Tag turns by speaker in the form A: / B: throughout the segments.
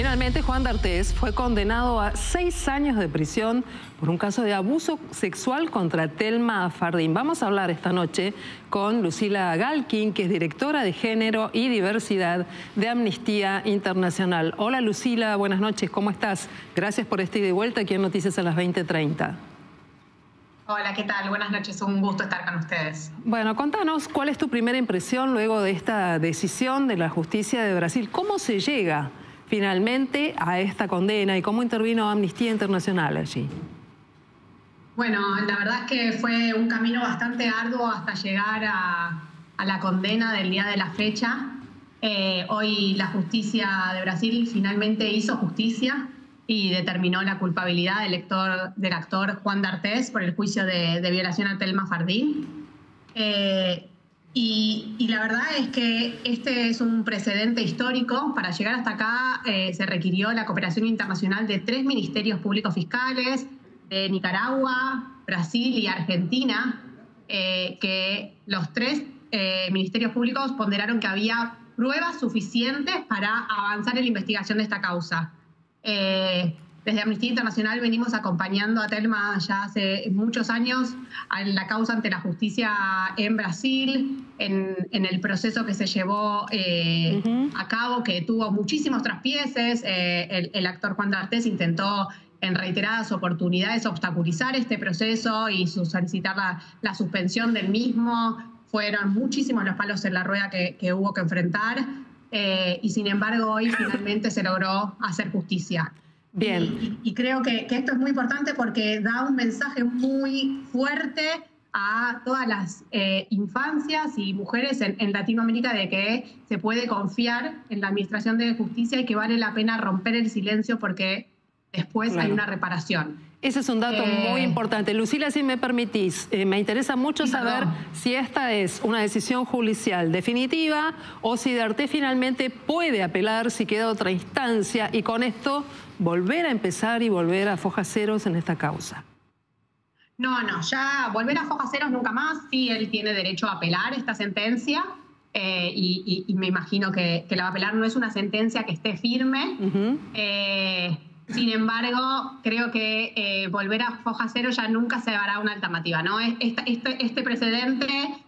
A: Finalmente, Juan D'Artés fue condenado a seis años de prisión por un caso de abuso sexual contra Telma Fardín. Vamos a hablar esta noche con Lucila Galkin, que es directora de Género y Diversidad de Amnistía Internacional. Hola Lucila, buenas noches, ¿cómo estás? Gracias por este ida y vuelta aquí en Noticias a las 20.30.
B: Hola, ¿qué tal? Buenas noches, un gusto estar con ustedes.
A: Bueno, contanos cuál es tu primera impresión luego de esta decisión de la justicia de Brasil. ¿Cómo se llega finalmente a esta condena y cómo intervino Amnistía Internacional allí?
B: Bueno, la verdad es que fue un camino bastante arduo hasta llegar a, la condena del día de la fecha. Eh, hoy la justicia de Brasil finalmente hizo justicia y determinó la culpabilidad del, actor Juan D'Artés por el juicio de, violación a Telma Fardín. Eh, y, la verdad es que este es un precedente histórico. Para llegar hasta acá eh, se requirió la cooperación internacional de tres ministerios públicos fiscales, de Nicaragua, Brasil y Argentina, eh, que los tres eh, ministerios públicos ponderaron que había pruebas suficientes para avanzar en la investigación de esta causa. Desde Amnistía Internacional venimos acompañando a Telma ya hace muchos años en la causa ante la justicia en Brasil, en, el proceso que se llevó eh, a cabo, que tuvo muchísimos traspieces. Eh, el, actor Juan D'Artés intentó en reiteradas oportunidades obstaculizar este proceso y solicitar la, suspensión del mismo. Fueron muchísimos los palos en la rueda que, hubo que enfrentar eh, y sin embargo hoy finalmente se logró hacer justicia. Bien. Y, creo que, esto es muy importante porque da un mensaje muy fuerte a todas las eh, infancias y mujeres en, Latinoamérica de que se puede confiar en la Administración de Justicia y que vale la pena romper el silencio porque después hay una reparación.
A: Ese es un dato eh, muy importante. Lucila, si me permitís, eh, me interesa mucho saber si esta es una decisión judicial definitiva o si Darte finalmente puede apelar si queda otra instancia y con esto volver a empezar y volver a fojas ceros en esta causa.
B: No, no, ya volver a fojas ceros nunca más. Sí, él tiene derecho a apelar esta sentencia. Eh, y, me imagino que, la va a apelar. No es una sentencia que esté firme. Sin embargo, creo que eh, volver a foja cero ya nunca se hará una alternativa. ¿no? Este, este, este precedente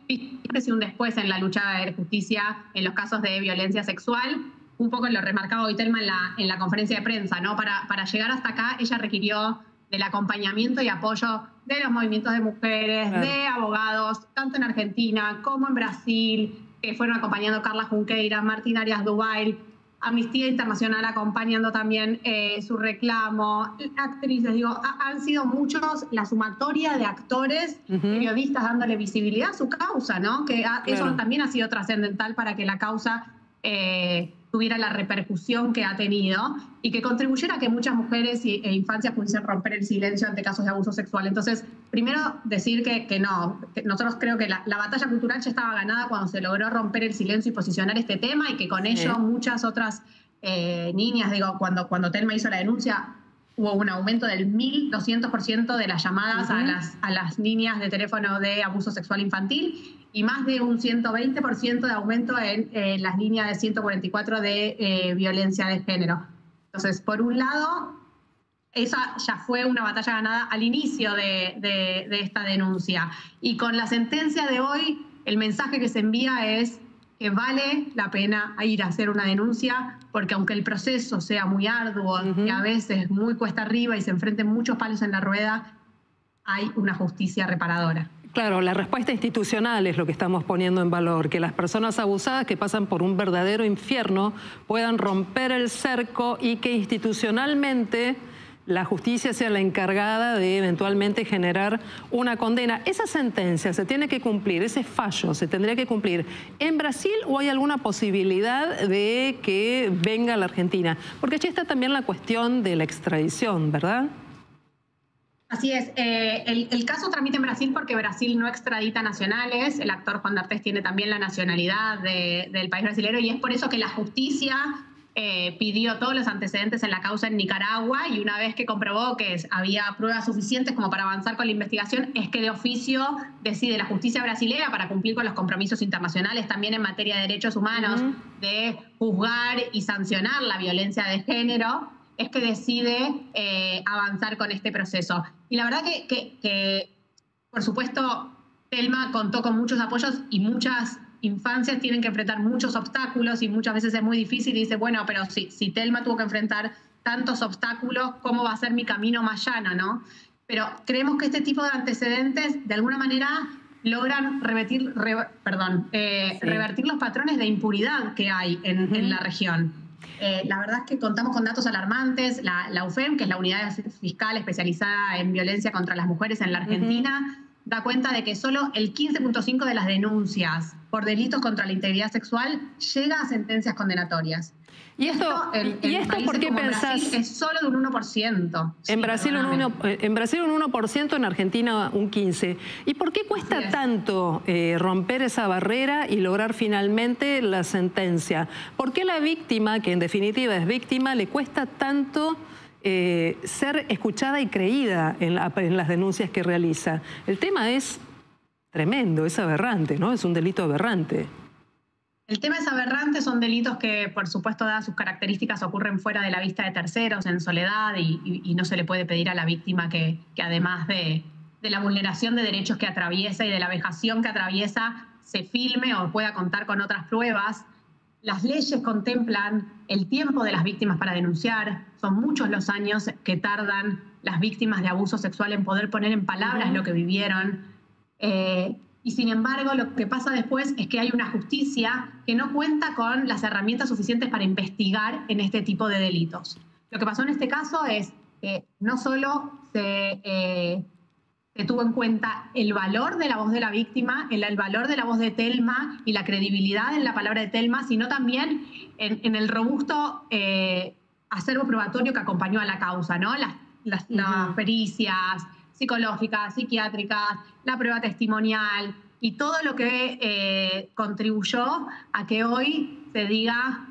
B: es un después en la lucha de justicia en los casos de violencia sexual. Un poco lo remarcaba hoy Telma en la, en la conferencia de prensa. ¿no? Para, para llegar hasta acá, ella requirió del acompañamiento y apoyo de los movimientos de mujeres, de abogados, tanto en Argentina como en Brasil, que fueron acompañando Carla Junqueira, Martín Arias Dubail, Amnistía Internacional acompañando también eh, su reclamo, actrices, digo, han sido muchos la sumatoria de actores, periodistas dándole visibilidad a su causa, ¿no? Que eso también ha sido trascendental para que la causa eh, tuviera la repercusión que ha tenido y que contribuyera a que muchas mujeres e infancias pudiesen romper el silencio ante casos de abuso sexual. Entonces, primero decir que, no, nosotros creo que la, batalla cultural ya estaba ganada cuando se logró romper el silencio y posicionar este tema y que con ello muchas otras eh, niñas, digo, cuando, cuando Telma hizo la denuncia, hubo un aumento del 1.200% de las llamadas a, las, a las niñas de teléfono de abuso sexual infantil y más de un 120% de aumento en las líneas de 144 de eh, violencia de género. Entonces, por un lado, esa ya fue una batalla ganada al inicio de, de esta denuncia. Y con la sentencia de hoy, el mensaje que se envía es que vale la pena ir a hacer una denuncia, porque aunque el proceso sea muy arduo y a veces muy cuesta arriba y se enfrenten muchos palos en la rueda, hay una justicia reparadora.
A: Claro, la respuesta institucional es lo que estamos poniendo en valor, que las personas abusadas que pasan por un verdadero infierno puedan romper el cerco y que institucionalmente la justicia sea la encargada de eventualmente generar una condena. ¿Esa sentencia se tiene que cumplir, ese fallo se tendría que cumplir en Brasil o hay alguna posibilidad de que venga a la Argentina? Porque allí está también la cuestión de la extradición, ¿verdad?
B: Así es. Eh, el, caso tramita en Brasil porque Brasil no extradita nacionales. El actor Juan D'Artés tiene también la nacionalidad del país brasileño y es por eso que la justicia eh, pidió todos los antecedentes en la causa en Nicaragua y una vez que comprobó que había pruebas suficientes como para avanzar con la investigación, es que de oficio decide la justicia brasileña para cumplir con los compromisos internacionales también en materia de derechos humanos, de juzgar y sancionar la violencia de género, es que decide eh, avanzar con este proceso. Y la verdad que, que por supuesto, Telma contó con muchos apoyos y muchas infancias tienen que enfrentar muchos obstáculos y muchas veces es muy difícil y dice, bueno, pero si, si Telma tuvo que enfrentar tantos obstáculos, ¿cómo va a ser mi camino más llano, no? Pero creemos que este tipo de antecedentes, de alguna manera, logran revertir, perdón, eh, revertir los patrones de impunidad que hay en, la región. Eh, la verdad es que contamos con datos alarmantes. La, la, UFEM, que es la unidad fiscal especializada en violencia contra las mujeres en la Argentina, da cuenta de que solo el 15.5 de las denuncias por delitos contra la integridad sexual llega a sentencias condenatorias.
A: ¿Y esto, ¿y esto por qué pensás?
B: es solo de un 1%.
A: En, Brasil un 1 en Brasil un 1%, en Argentina un 15%. ¿Y por qué cuesta tanto eh, romper esa barrera y lograr finalmente la sentencia? ¿Por qué la víctima, que en definitiva es víctima, le cuesta tanto eh, ser escuchada y creída en, las denuncias que realiza. El tema es tremendo, es aberrante, ¿no? Es un delito aberrante.
B: El tema es aberrante, son delitos que, por supuesto, dadas sus características, ocurren fuera de la vista de terceros, en soledad, y, no se le puede pedir a la víctima que, además de, de, la vulneración de derechos que atraviesa y de la vejación que atraviesa, se filme o pueda contar con otras pruebas. Las leyes contemplan el tiempo de las víctimas para denunciar, son muchos los años que tardan las víctimas de abuso sexual en poder poner en palabras lo que vivieron. Eh, y sin embargo, lo que pasa después es que hay una justicia que no cuenta con las herramientas suficientes para investigar en este tipo de delitos. Lo que pasó en este caso es que no solo se eh, se tuvo en cuenta el valor de la voz de la víctima, el, valor de la voz de Telma y la credibilidad en la palabra de Telma, sino también en, el robusto eh, acervo probatorio que acompañó a la causa, ¿no? Las, pericias psicológicas, psiquiátricas, la prueba testimonial y todo lo que eh, contribuyó a que hoy se diga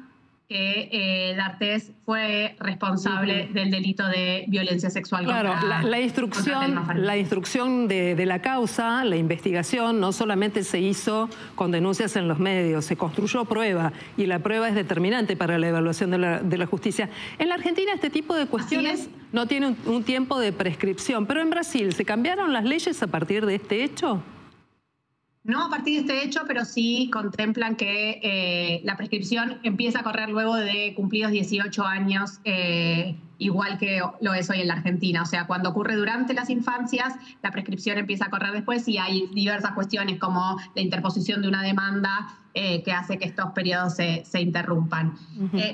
B: que eh, D'Artés fue responsable del delito de violencia sexual.
A: Claro, la, instrucción, la instrucción de, la causa, la investigación, no solamente se hizo con denuncias en los medios, se construyó prueba y la prueba es determinante para la evaluación de la, justicia. En la Argentina este tipo de cuestiones no tienen un tiempo de prescripción, pero en Brasil, ¿se cambiaron las leyes a partir de este hecho?
B: No a partir de este hecho, pero sí contemplan que eh, la prescripción empieza a correr luego de cumplidos 18 años, eh, igual que lo es hoy en la Argentina. O sea, cuando ocurre durante las infancias, la prescripción empieza a correr después y hay diversas cuestiones como la interposición de una demanda eh, que hace que estos periodos se, interrumpan.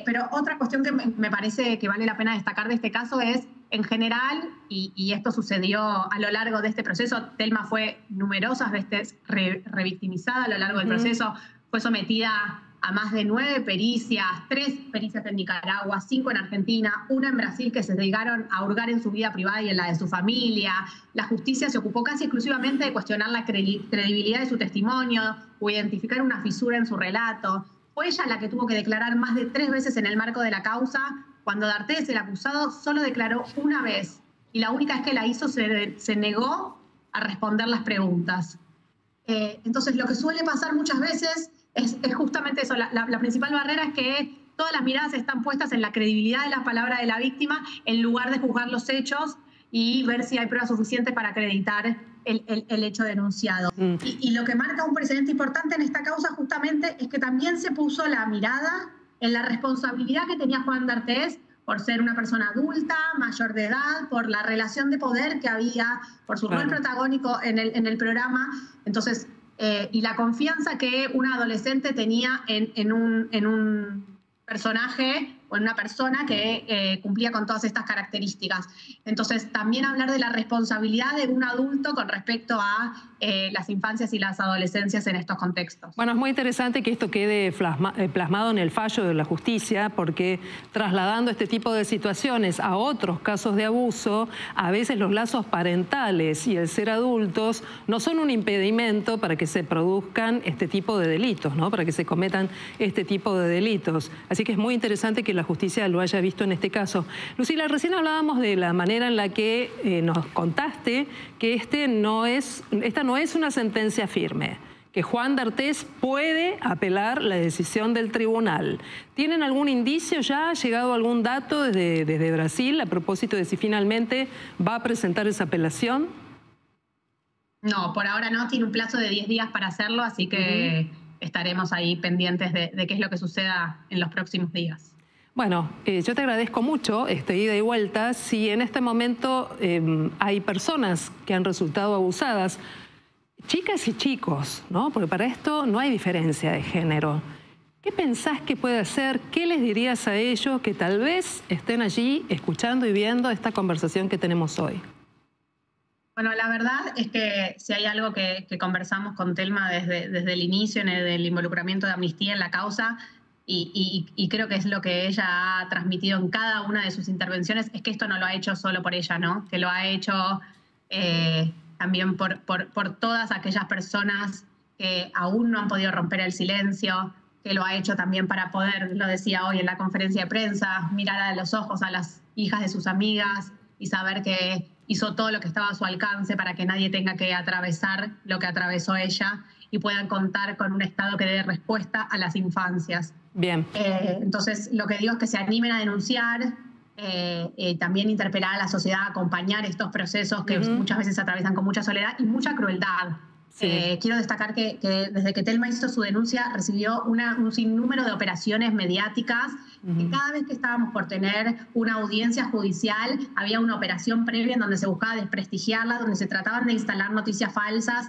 B: pero otra cuestión que me parece que vale la pena destacar de este caso es en general, y, esto sucedió a lo largo de este proceso, Telma fue numerosas veces revictimizada a lo largo del proceso, fue sometida a más de nueve pericias, tres pericias en Nicaragua, cinco en Argentina, una en Brasil que se dedicaron a hurgar en su vida privada y en la de su familia. La justicia se ocupó casi exclusivamente de cuestionar la credibilidad de su testimonio o identificar una fisura en su relato. Fue ella la que tuvo que declarar más de tres veces en el marco de la causa cuando D'Artés, el acusado, solo declaró una vez y la única vez que la hizo se, negó a responder las preguntas. Eh, entonces, lo que suele pasar muchas veces es, justamente eso. La, principal barrera es que todas las miradas están puestas en la credibilidad de las palabras de la víctima en lugar de juzgar los hechos y ver si hay pruebas suficientes para acreditar el, hecho denunciado. Mm. Y, y, lo que marca un precedente importante en esta causa justamente es que también se puso la mirada en la responsabilidad que tenía Juan D'Artés por ser una persona adulta, mayor de edad, por la relación de poder que había, por su rol protagónico en el, en el programa. Entonces, eh, y la confianza que una adolescente tenía en, en, un, en un personaje o una persona que eh, cumplía con todas estas características. Entonces, también hablar de la responsabilidad de un adulto con respecto a eh, las infancias y las adolescencias en estos contextos.
A: Bueno, es muy interesante que esto quede eh, plasmado en el fallo de la justicia, porque trasladando este tipo de situaciones a otros casos de abuso, a veces los lazos parentales y el ser adultos no son un impedimento para que se produzcan este tipo de delitos, ¿no? para que se cometan este tipo de delitos. Así que es muy interesante que la justicia lo haya visto en este caso. Lucila, recién hablábamos de la manera en la que eh, nos contaste que este no es, esta no es una sentencia firme que Juan D'Artés puede apelar la decisión del tribunal. ¿Tienen algún indicio ya? ¿Ha llegado algún dato desde, desde Brasil a propósito de si finalmente va a presentar esa apelación?
B: No, por ahora no, tiene un plazo de 10 días para hacerlo, así que estaremos ahí pendientes de, qué es lo que suceda en los próximos días.
A: Bueno, eh, yo te agradezco mucho este ida y vuelta. Si en este momento em, hay personas que han resultado abusadas, chicas y chicos, ¿no? Porque para esto no hay diferencia de género. ¿Qué pensás que puede hacer? ¿Qué les dirías a ellos que tal vez estén allí escuchando y viendo esta conversación que tenemos hoy?
B: Bueno, la verdad es que si hay algo que, conversamos con Telma desde, desde el inicio, en el, involucramiento de Amnistía en la causa, y, creo que es lo que ella ha transmitido en cada una de sus intervenciones, es que esto no lo ha hecho solo por ella, ¿no? Que lo ha hecho eh, también por, por, todas aquellas personas que aún no han podido romper el silencio, que lo ha hecho también para poder, lo decía hoy en la conferencia de prensa, mirar a los ojos a las hijas de sus amigas y saber que hizo todo lo que estaba a su alcance para que nadie tenga que atravesar lo que atravesó ella y puedan contar con un Estado que dé respuesta a las infancias.
A: Bien.
B: Eh, entonces, lo que digo es que se animen a denunciar, eh, eh, también interpelar a la sociedad, acompañar estos procesos que muchas veces atraviesan con mucha soledad y mucha crueldad. Eh, quiero destacar que, desde que Telma hizo su denuncia recibió un sinnúmero de operaciones mediáticas y cada vez que estábamos por tener una audiencia judicial había una operación previa en donde se buscaba desprestigiarla, donde se trataban de instalar noticias falsas.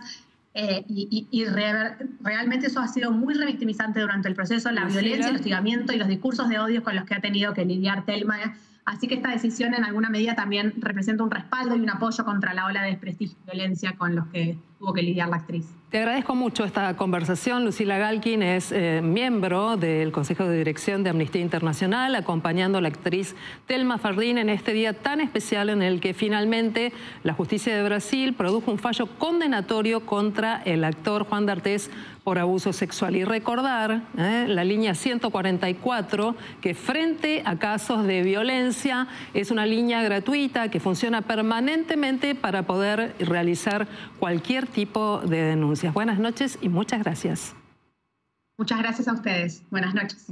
B: Eh, y, realmente eso ha sido muy revictimizante durante el proceso, la violencia, el hostigamiento y los discursos de odio con los que ha tenido que lidiar Telma. Así que esta decisión en alguna medida también representa un respaldo y un apoyo contra la ola de desprestigio y violencia con los que tuvo que lidiar la actriz.
A: Te agradezco mucho esta conversación. Lucila Galkin es eh, miembro del Consejo de Dirección de Amnistía Internacional, acompañando a la actriz Telma Fardín en este día tan especial en el que finalmente la justicia de Brasil produjo un fallo condenatorio contra el actor Juan D'Artés por abuso sexual. Y recordar eh, la línea 144, que frente a casos de violencia es una línea gratuita que funciona permanentemente para poder realizar cualquier tipo de denuncia. Buenas noches y muchas gracias.
B: Muchas gracias a ustedes. Buenas noches.